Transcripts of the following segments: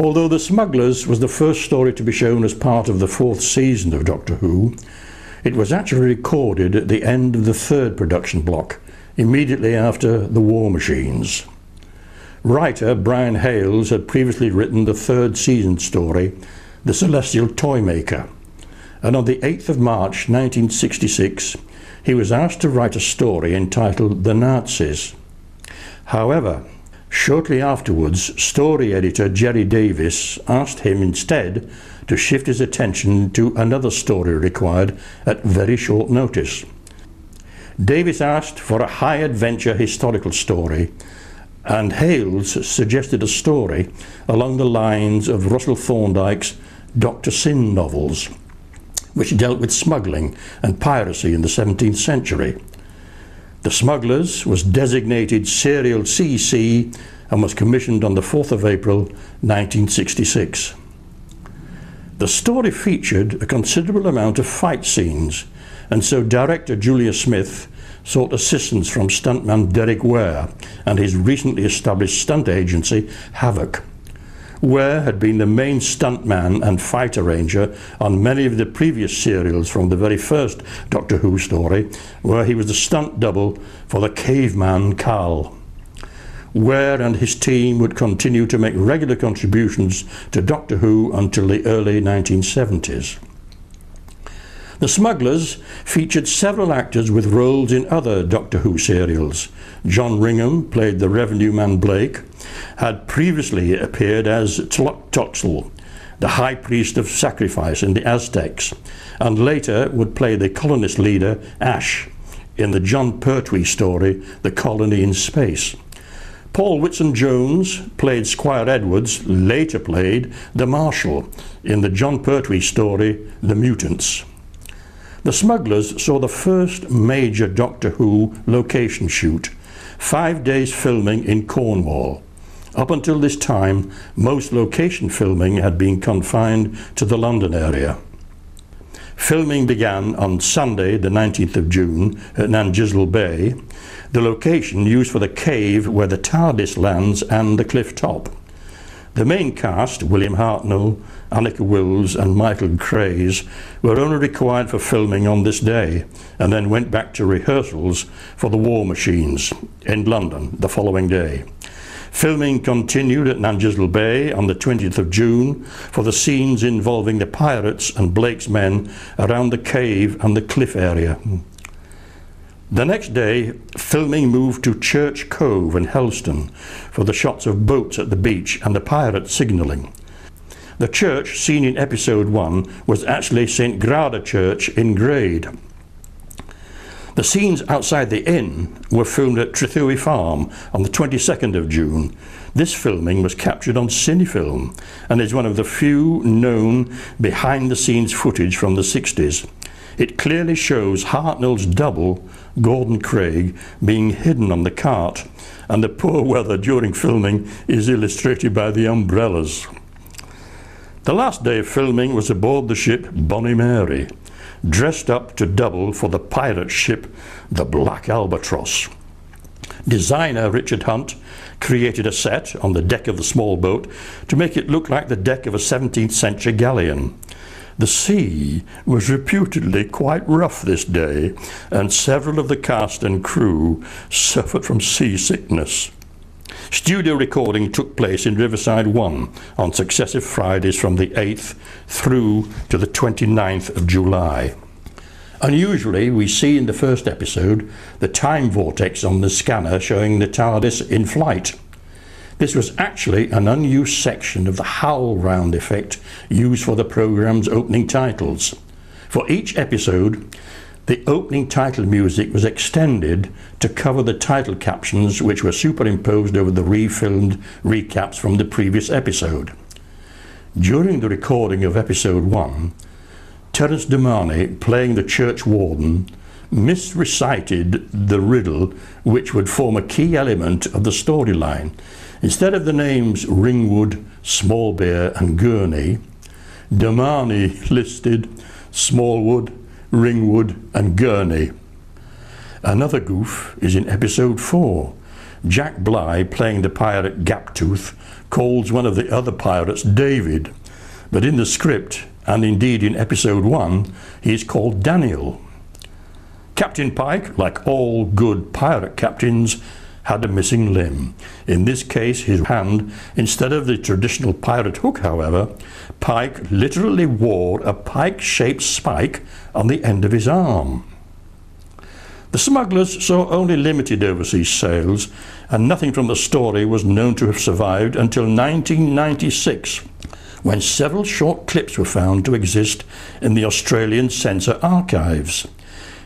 Although The Smugglers was the first story to be shown as part of the fourth season of Doctor Who, it was actually recorded at the end of the third production block, immediately after The War Machines. Writer Brian Hayles had previously written the third season story, The Celestial Toymaker, and on the 8th of March 1966 he was asked to write a story entitled The Nazis. However, shortly afterwards, story editor Gerry Davis asked him instead to shift his attention to another story required at very short notice. Davis asked for a high adventure historical story, and Hayles suggested a story along the lines of Russell Thorndike's Dr. Syn novels, which dealt with smuggling and piracy in the 17th century. The Smugglers was designated Serial CC and was commissioned on the 4th of April 1966. The story featured a considerable amount of fight scenes, and so director Julia Smith sought assistance from stuntman Derek Ware and his recently established stunt agency, Havoc. Ware had been the main stuntman and fight arranger on many of the previous serials from the very first Doctor Who story, where he was the stunt double for the caveman Kal. Ware and his team would continue to make regular contributions to Doctor Who until the early 1970s. The Smugglers featured several actors with roles in other Doctor Who serials. John Ringham played the revenue man Blake, had previously appeared as Tlotoxl, the high priest of sacrifice in the Aztecs, and later would play the colonist leader Ash in the Jon Pertwee story The Colony in Space. Paul Whitsun-Jones played Squire Edwards, later played the Marshal in the Jon Pertwee story The Mutants. The Smugglers saw the first major Doctor Who location shoot, five days filming in Cornwall. Up until this time, most location filming had been confined to the London area. Filming began on Sunday, the 19th of June, at Nanjizal Bay, the location used for the cave where the TARDIS lands and the cliff top. The main cast, William Hartnell, Anneke Wills and Michael Craze, were only required for filming on this day and then went back to rehearsals for the War Machines in London the following day. Filming continued at Nanjizal Bay on the 20th of June for the scenes involving the pirates and Blake's men around the cave and the cliff area. The next day, filming moved to Church Cove in Helston for the shots of boats at the beach and the pirate signalling. The church seen in episode 1 was actually St. Grada Church in Grade. The scenes outside the inn were filmed at Trethewey Farm on the 22nd of June. This filming was captured on Cinefilm and is one of the few known behind the scenes footage from the 60s. It clearly shows Hartnell's double, Gordon Craig, being hidden on the cart, and the poor weather during filming is illustrated by the umbrellas. The last day of filming was aboard the ship Bonnie Mary dressed up to double for the pirate ship the Black Albatross. Designer Richard Hunt created a set on the deck of the small boat to make it look like the deck of a 17th century galleon. The sea was reputedly quite rough this day, and several of the cast and crew suffered from seasickness. Studio recording took place in Riverside 1 on successive Fridays from the 8th through to the 29th of July. Unusually, we see in the first episode the time vortex on the scanner showing the TARDIS in flight. This was actually an unused section of the howl round effect used for the programme's opening titles. For each episode, the opening title music was extended to cover the title captions which were superimposed over the refilmed recaps from the previous episode. During the recording of episode 1, Terence de Marney, playing the church warden, misrecited the riddle which would form a key element of the storyline. Instead of the names Ringwood, Smallbeer and Gurney, de Marney listed Smallwood, Ringwood and Gurney. Another goof is in episode 4, Jack Bligh, playing the pirate Gaptooth, calls one of the other pirates David, but in the script, and indeed in episode 1, he is called Daniel. Captain Pike, like all good pirate captains, had a missing limb. In this case, his hand, instead of the traditional pirate hook, however, Pike literally wore a pike shaped spike on the end of his arm. The smugglers saw only limited overseas sales, and nothing from the story was known to have survived until 1996, when several short clips were found to exist in the Australian censor archives.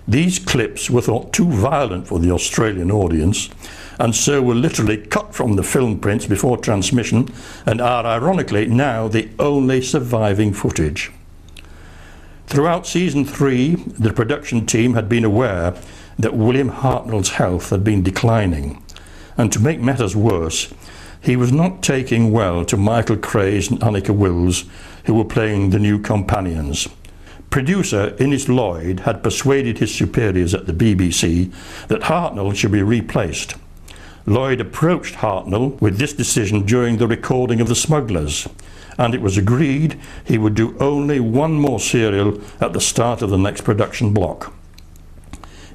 These clips were thought too violent for the Australian audience and so were literally cut from the film prints before transmission and are ironically now the only surviving footage. Throughout season three, the production team had been aware that William Hartnell's health had been declining, and to make matters worse, he was not taking well to Michael Craze and Anneke Wills, who were playing the new companions. Producer Innes Lloyd had persuaded his superiors at the BBC that Hartnell should be replaced. Lloyd approached Hartnell with this decision during the recording of The Smugglers, and it was agreed he would do only one more serial at the start of the next production block.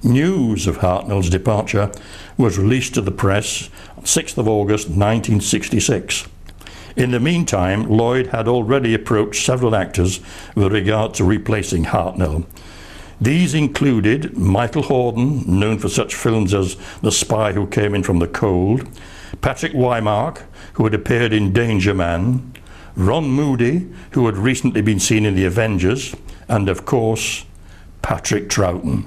News of Hartnell's departure was released to the press on 6th of August 1966. In the meantime, Lloyd had already approached several actors with regard to replacing Hartnell. These included Michael Hordern, known for such films as The Spy Who Came In From the Cold, Patrick Wymark, who had appeared in Danger Man, Ron Moody, who had recently been seen in The Avengers, and of course, Patrick Troughton.